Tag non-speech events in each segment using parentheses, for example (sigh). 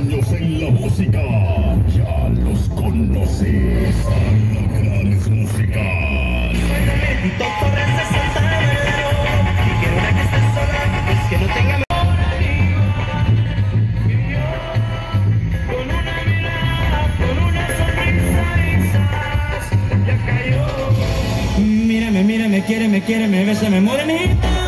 años en la música. Ya los conoces. Alacranes música. Soy Benedito Torres de Santana. Y que una que esté sola es que no tenga... Mírame, mírame, quiéreme, quiéreme, bésame, morenita.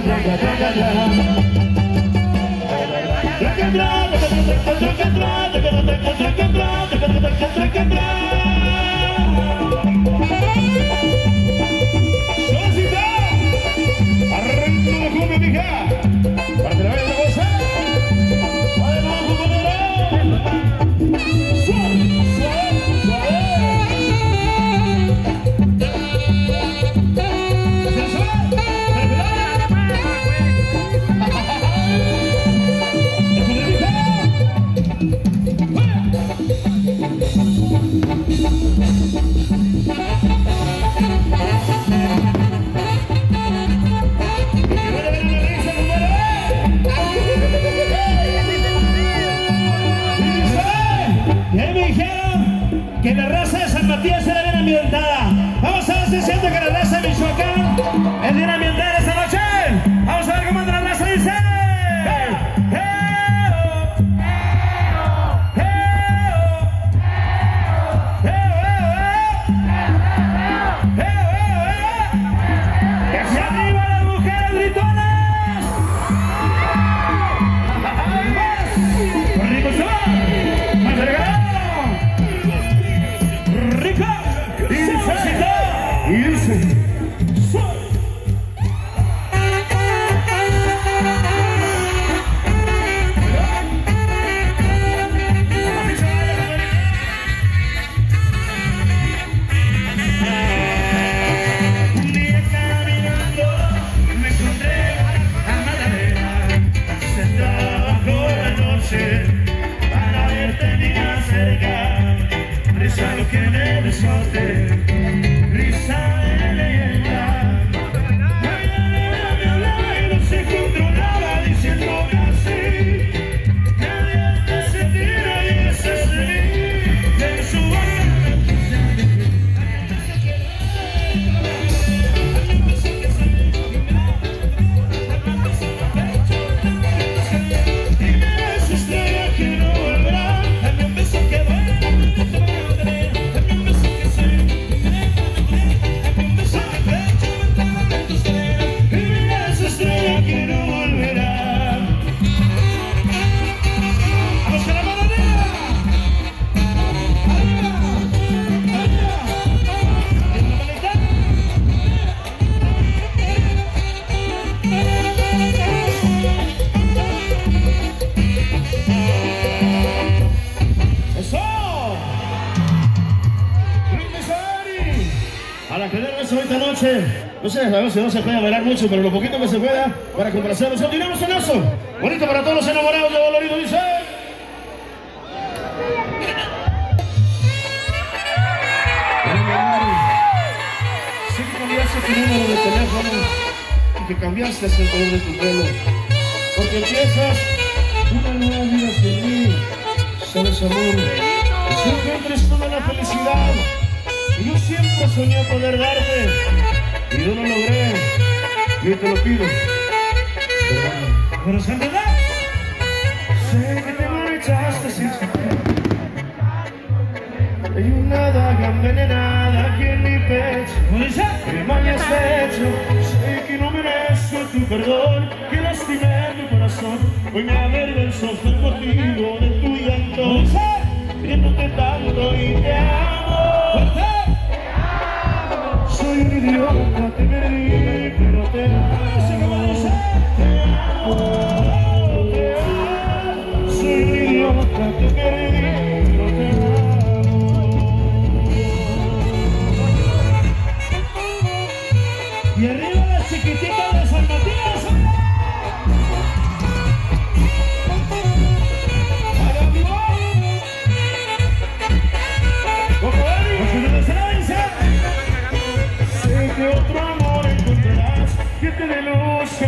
traca, traca, traca, traca, traca, 60 que le No sé, sabemos si no se puede bailar mucho, pero lo poquito que se pueda para complacerlos. Continuamos en eso. Bonito para todos los enamorados de Valorino, dice. sé que cambiaste tu número de teléfono y que cambiaste el color de tu pelo. Porque empiezas una nueva vida sin mí. Sabes, amor, siempre entres toda la felicidad. Y yo siempre soñé poder darte. Y yo no logré. Yo te lo pido. Pero es verdad. Sé que te marchaste sin. Hay una daga envenenada aquí en mi pecho. ¿Qué mal has hecho? Sé que no merezco tu perdón,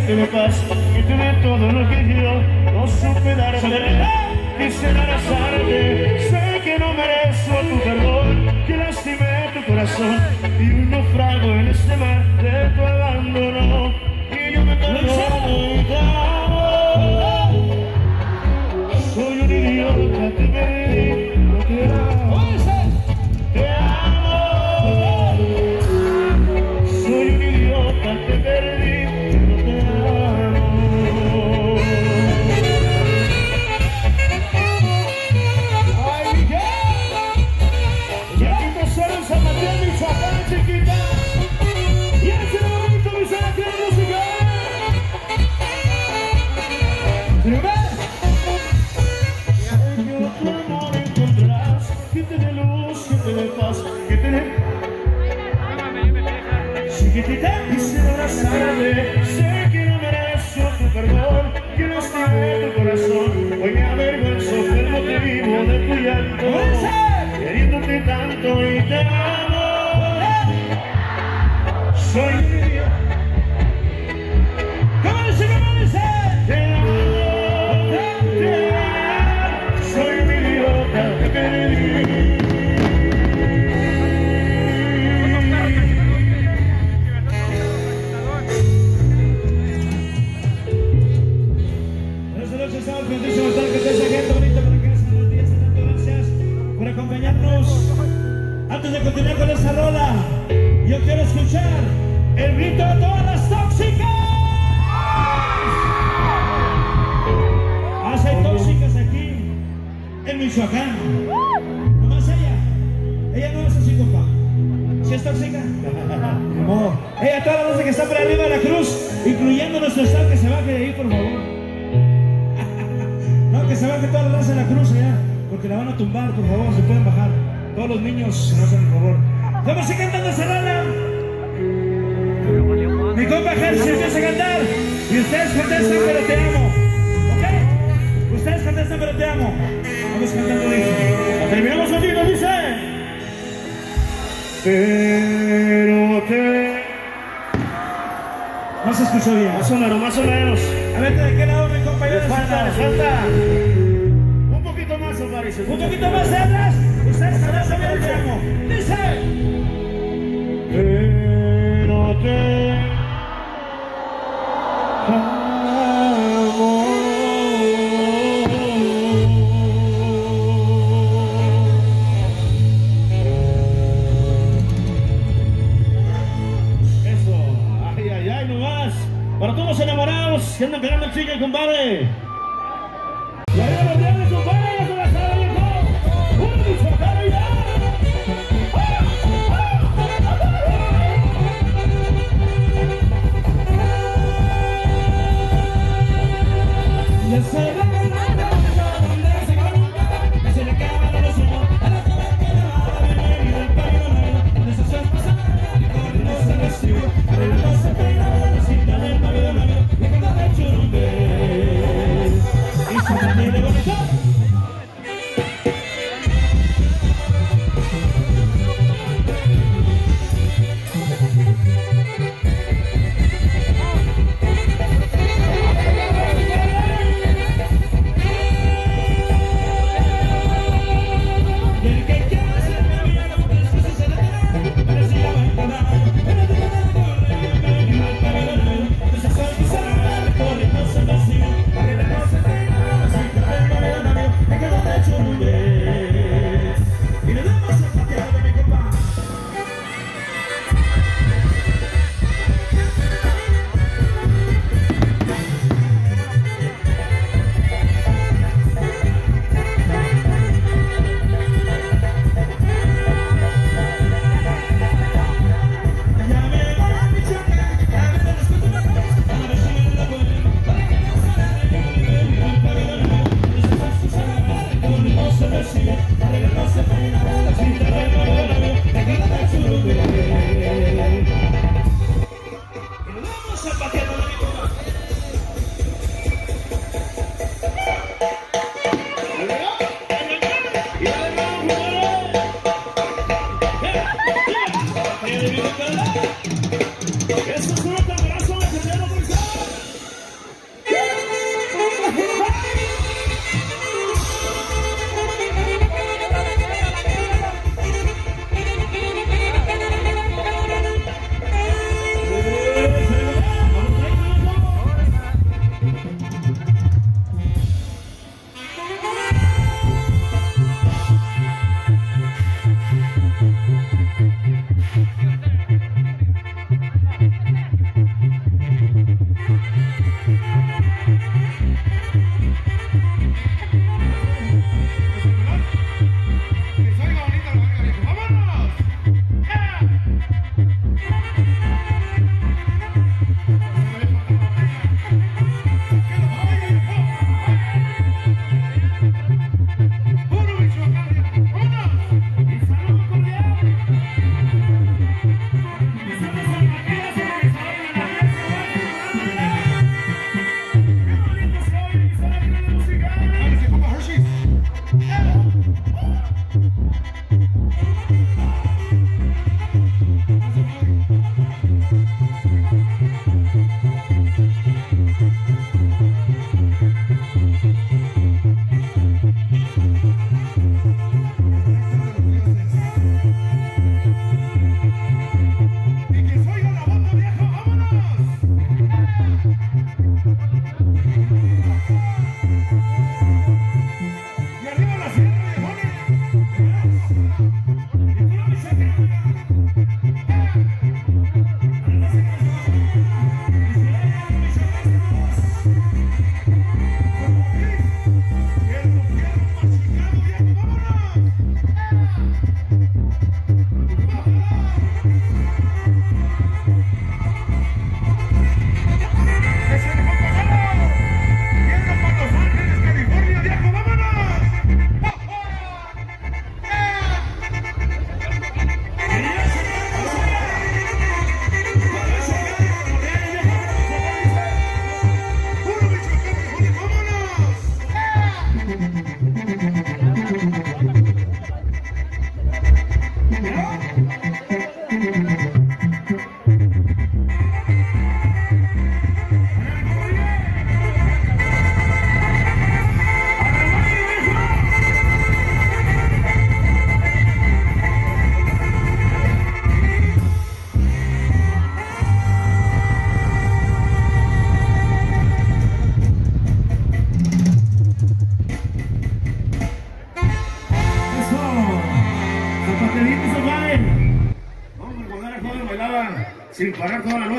te dé paz Que te dé todo lo que yo no supe darte. Quisiera abrazarte Sé que no merezco tu perdón Que lastimé tu corazón Y un naufrago en este mar de tu abandono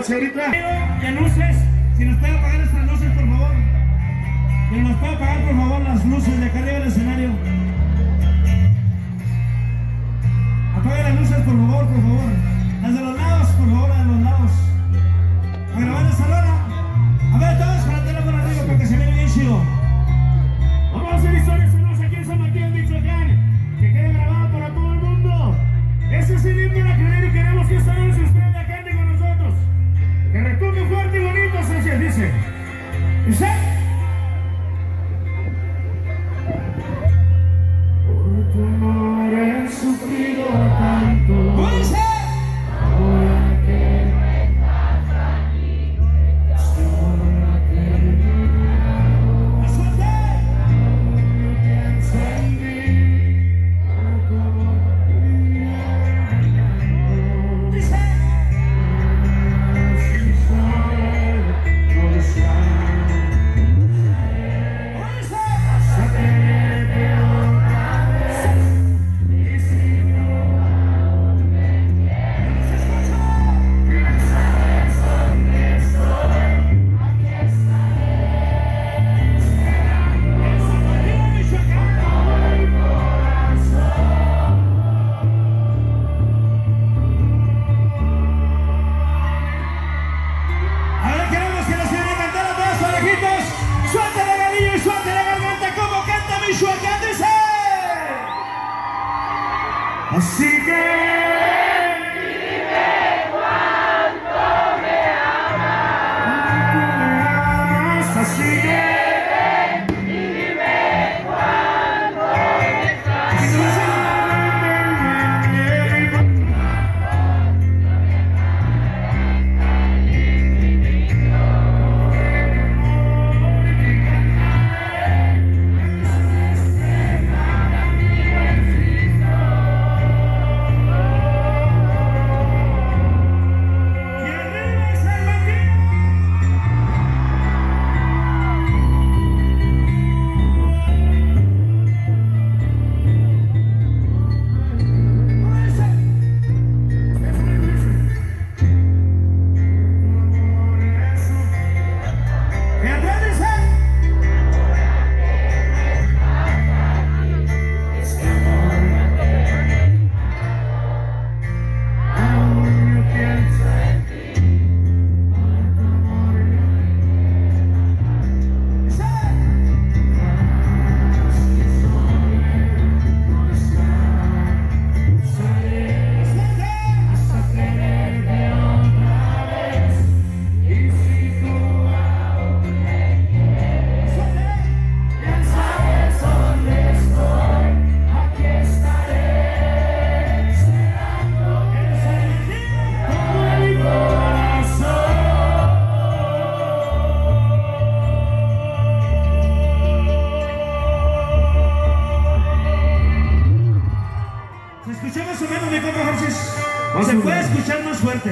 ചരിത്രം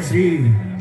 See.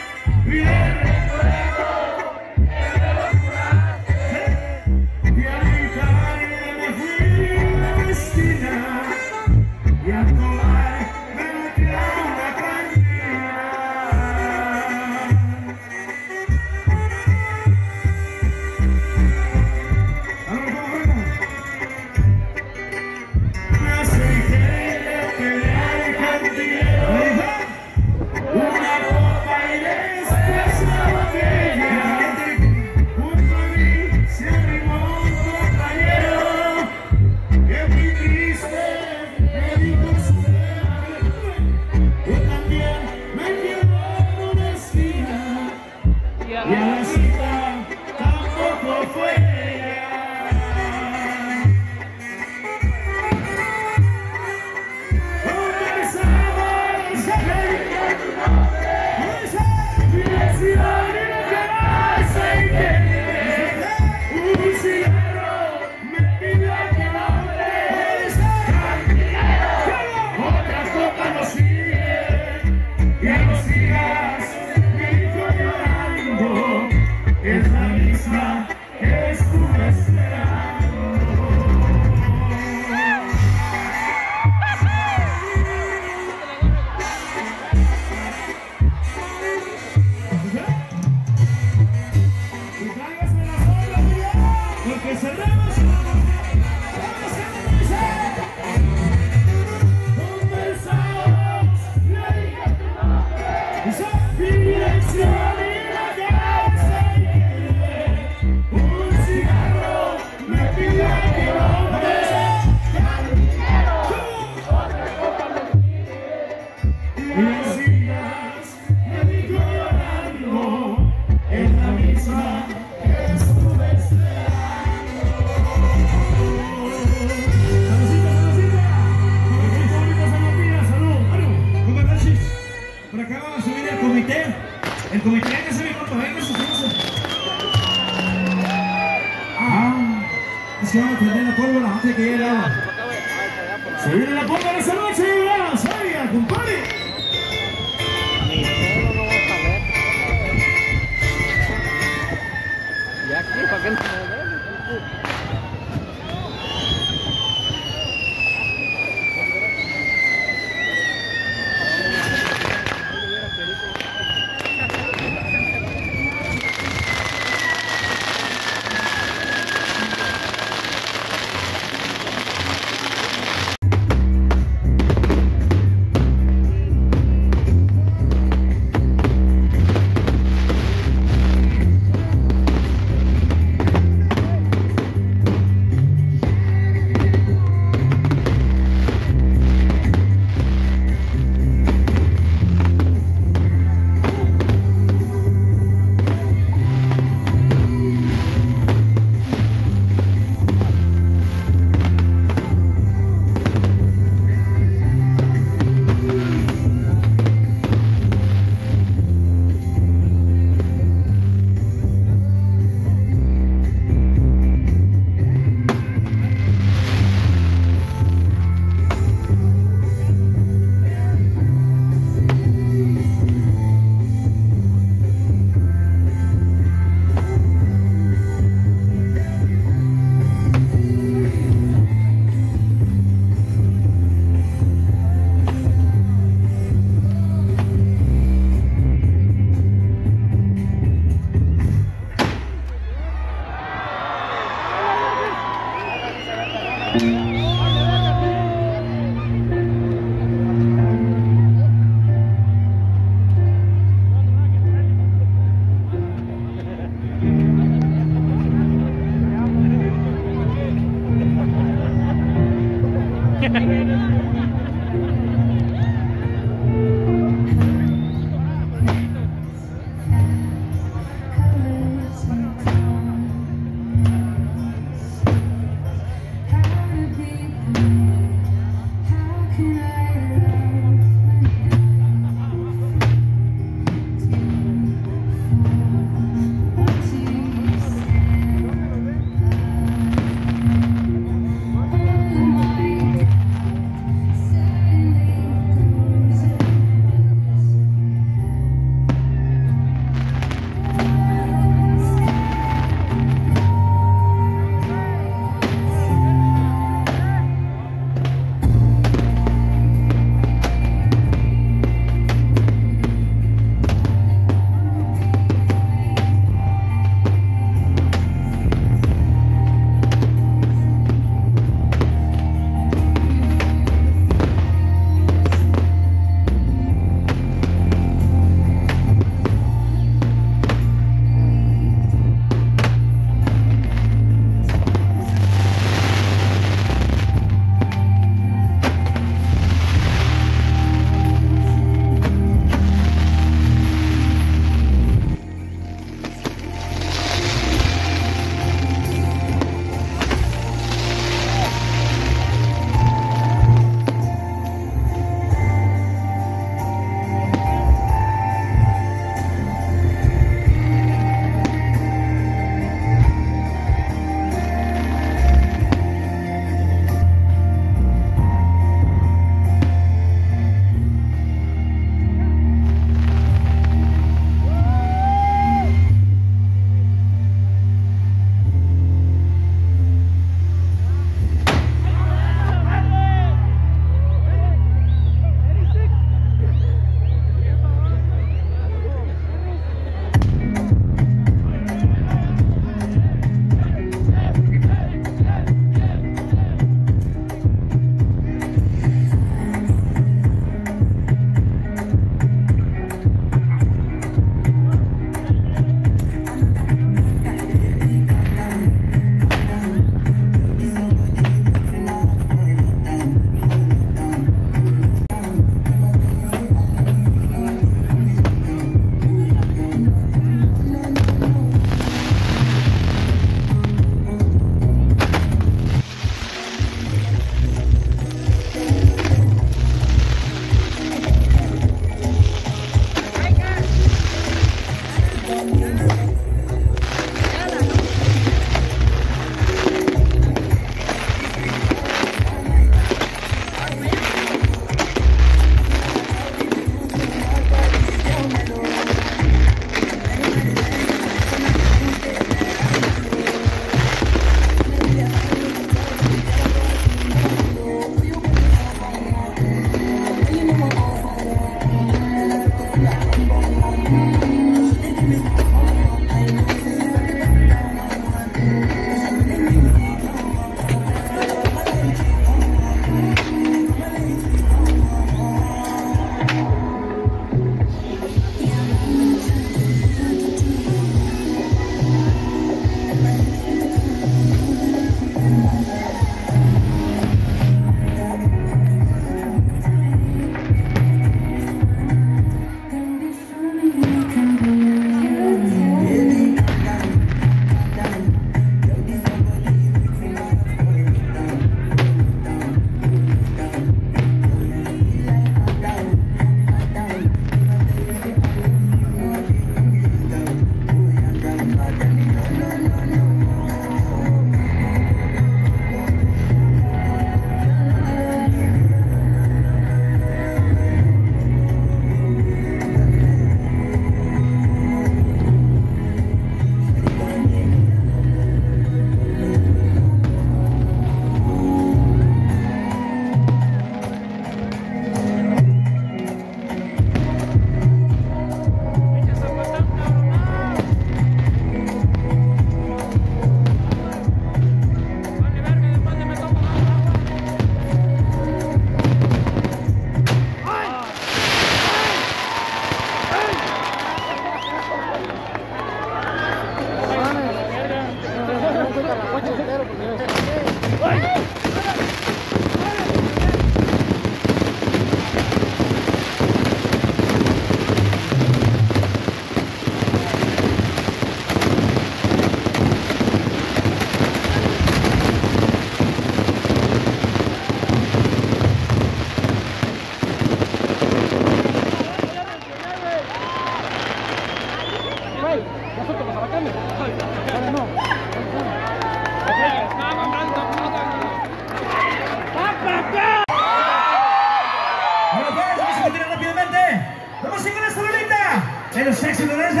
and a of this.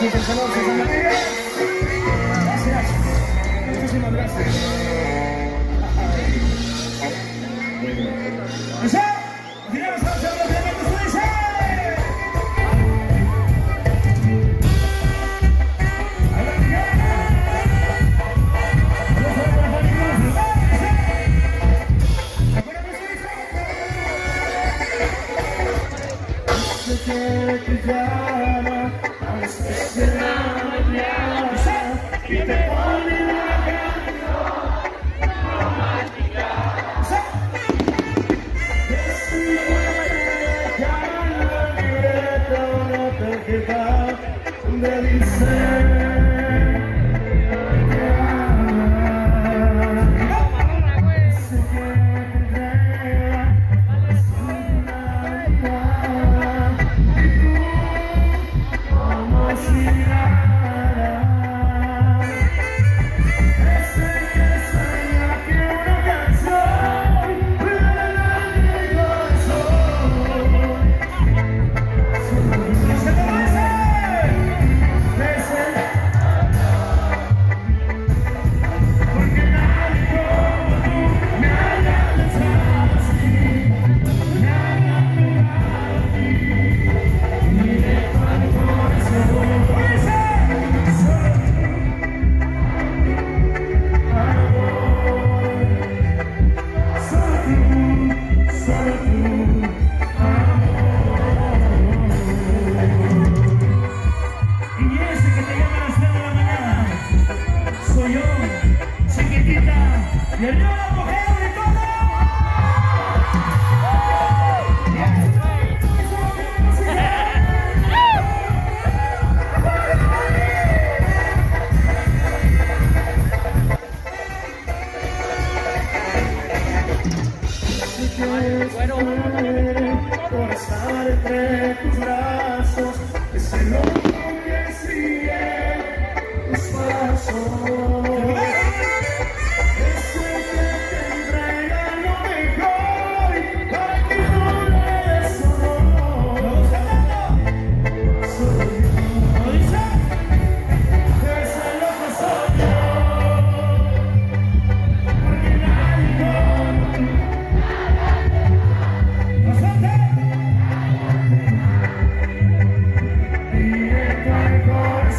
Martínez. Gracias. Muchísimas gracias.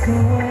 go.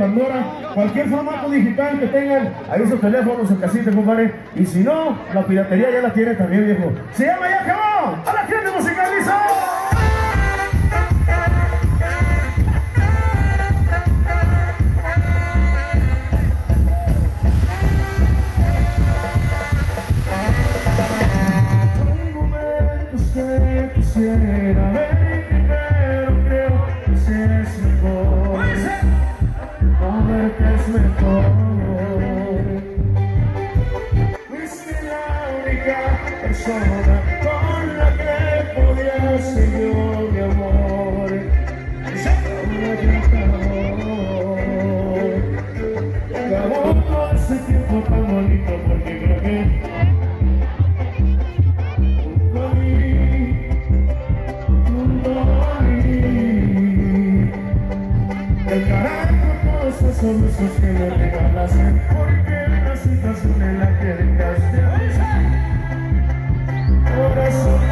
Pandora, cualquier formato digital que tengan, ahí sus teléfonos, en casita, compadre. Y si no, la piratería ya la tiene también, viejo. Se llama ya besos que me regalaste Porque en la situación en la que dejaste Corazón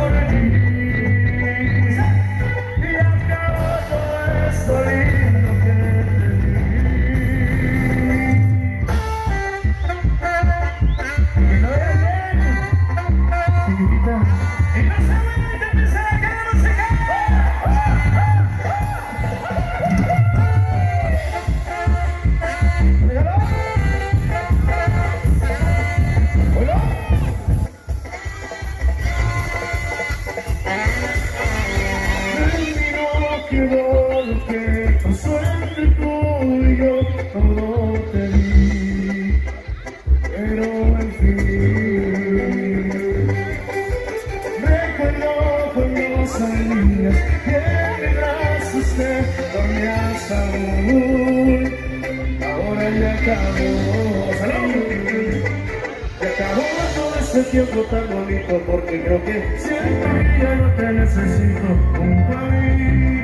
siento tan bonito porque creo que siento que ya no te necesito junto a mí,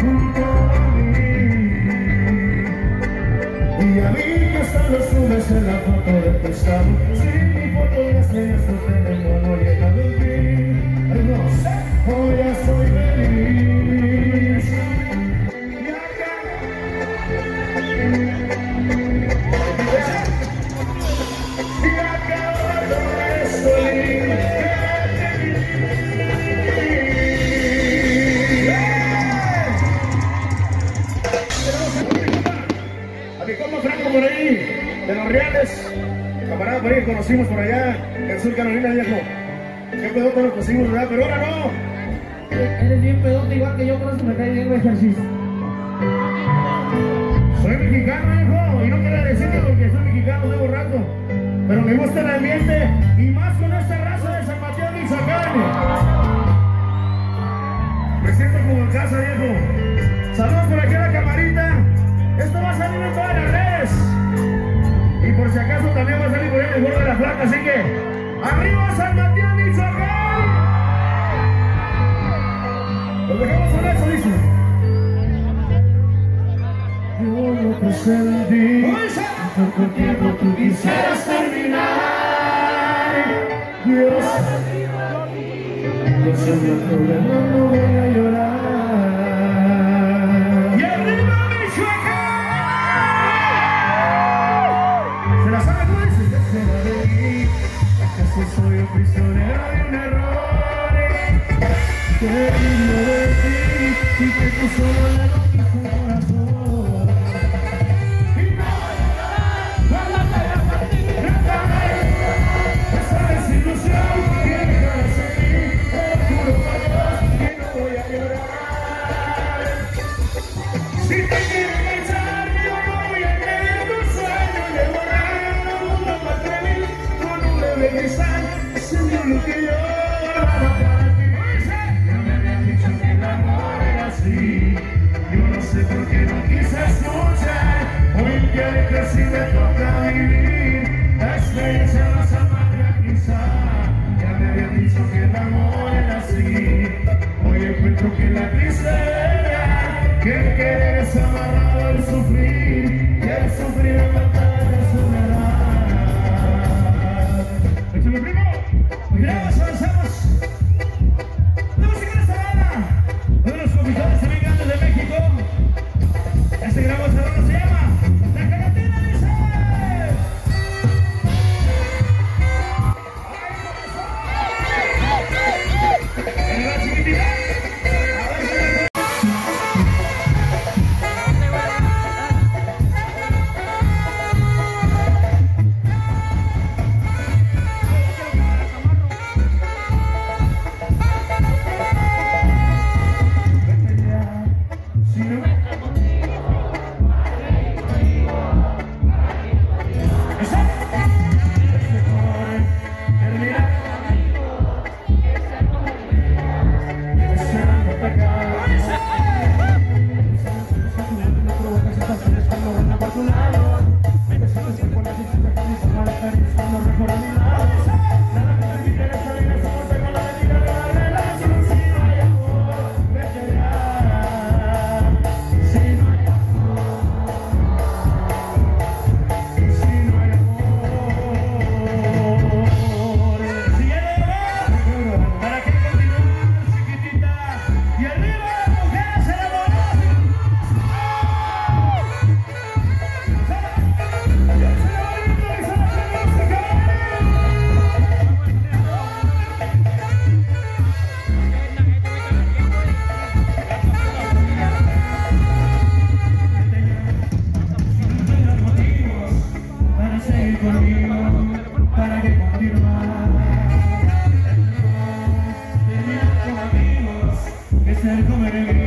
junto a mí. Y a mí que solo subes en la foto de tu estado. por allá en Sur Carolina, viejo. Qué pedote nos pusimos, ¿verdad? Pero ahora no. Eres bien pedote igual que yo, por eso me cae bien el ejercicio. Soy mexicano, viejo, y no quería decirlo porque soy mexicano, soy borracho. Pero me gusta el ambiente flaca, así que ¡Arriba San Mateo de Izarral! Lo dejamos con eso, dice. Yo no presentí tanto tiempo tú quisieras terminar. Dios, no se me problema, no veces soy prisionero de un error. Querido de ti y que tú solo la That's the Sergio Merengue.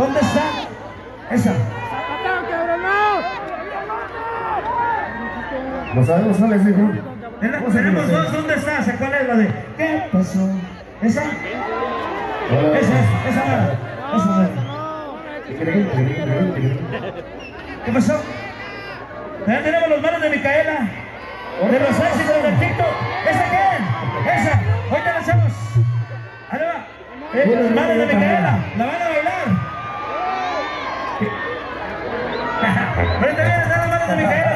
¿Dónde está? Esa. No sabemos cuál es, hijo. Tenemos tenemos dos, ¿dónde estás? ¿Cuál es la de? ¿Qué pasó? ¿Esa? Esa es, esa. Esa nada. ¿Qué pasó? También tenemos los manos de Micaela. De los éxitos del TikTok. ¿Esa qué? Esa. Ahorita la hacemos. Ahí va. Eh, los manos de Micaela. (laughs) Let me get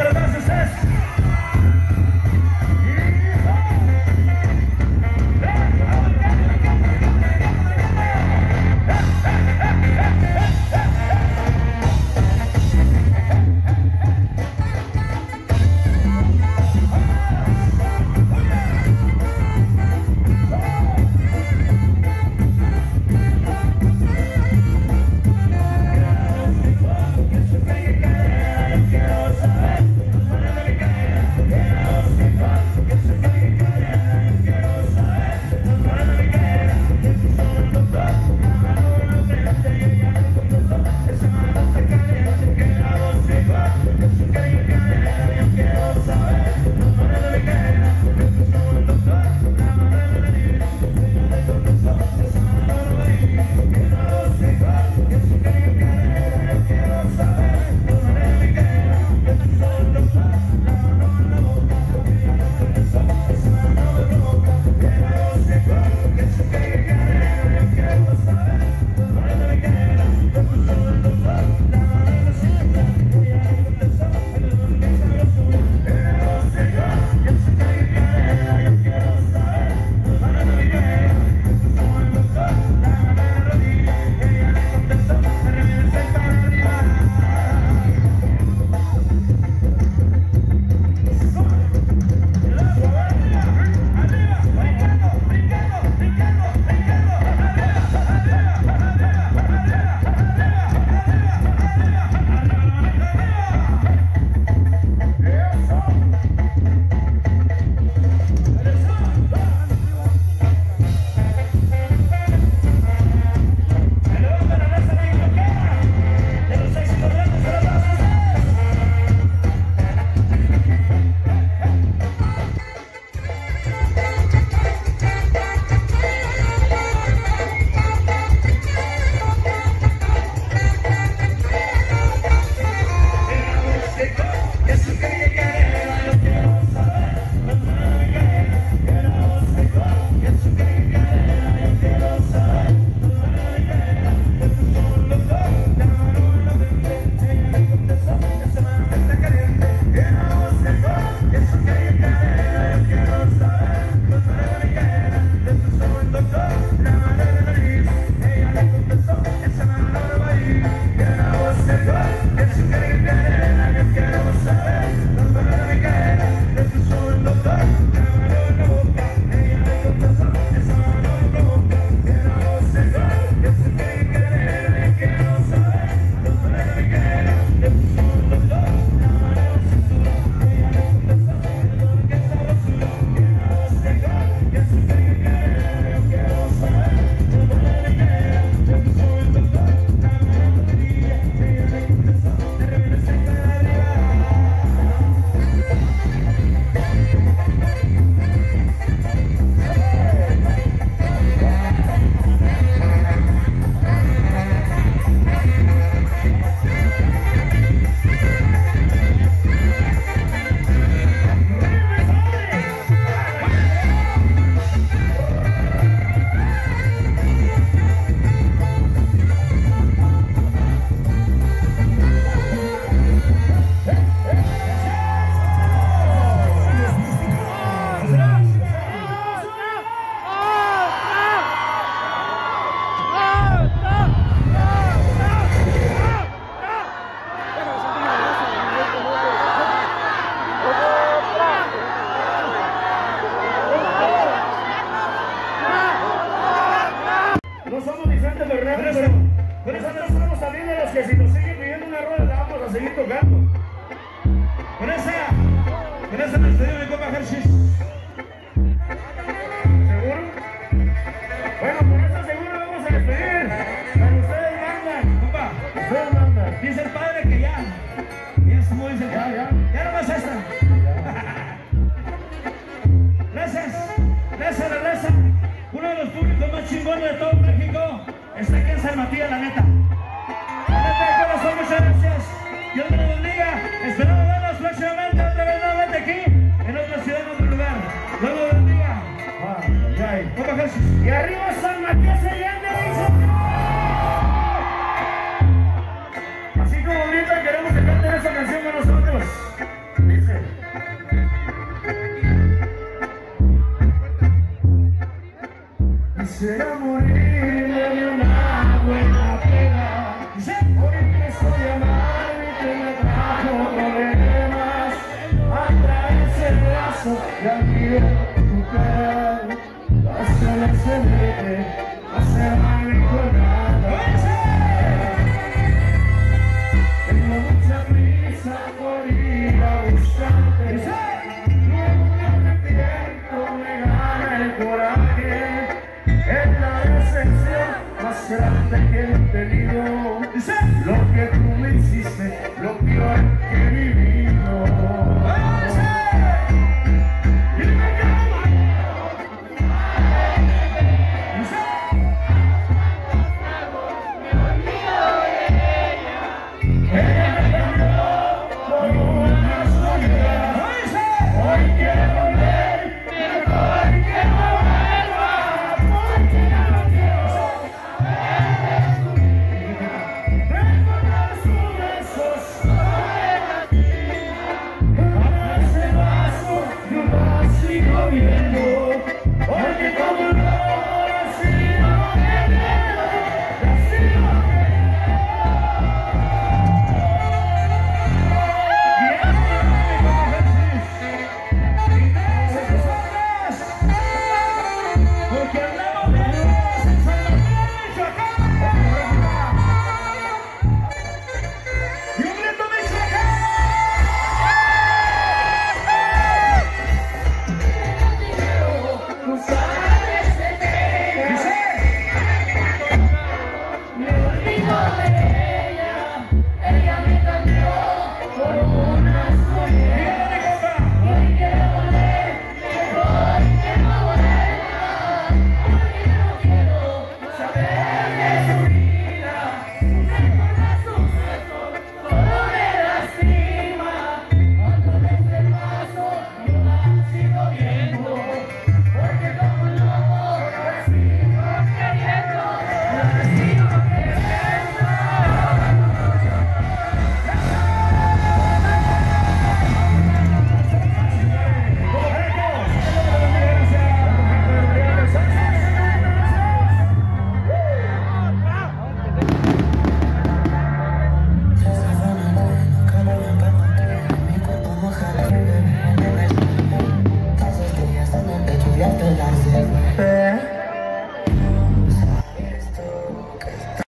Quisiera morirme